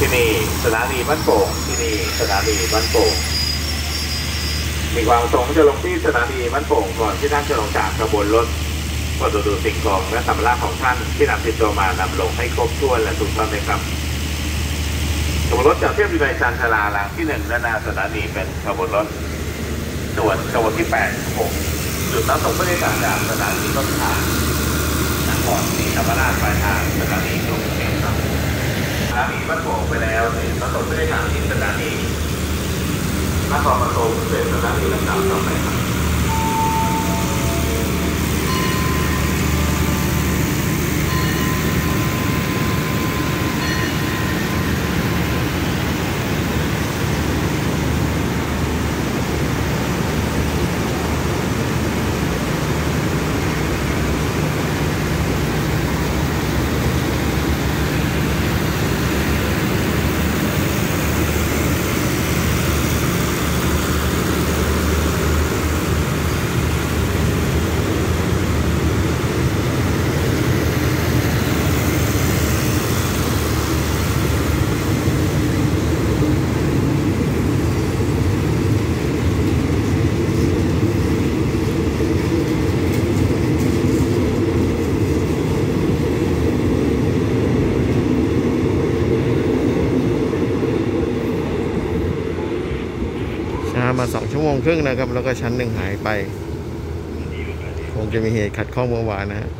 บ้านโป่งที่นี่สถานีบ้านโป่งมีความประสงค์จะลงที่สถานีบ้านโป่งก่อนที่ท่านจะลงจากขบวนรถก็ตรวจดูสิ่งของและสัมภาระของท่านที่นำติดตัวมานำลงให้ครบถ้วนและถูกต้องเลยครับขบวนรถจากเทียบวิไลชานชาลารางที่หนึ่งด้านหน้าสถานีเป็นขบวนรถส่วนขบวนที่แปดหกจุดรับส่งผู้โดยสารจากสถานีต้นทางนครศรีธรรมราชปลายทางสถานีกรุงเทพครับสถานีบ้านโป่งไปแล้วเนี่ยรับส่งผู้โดยสารที่สถานี นครปฐม เป็นสถ นะมาสองชั่วโมงครึ่งนะครับ แล้วก็ชั้นหนึ่งหายไป คงจะมีเหตุขัดข้องเมื่อวานนะฮะ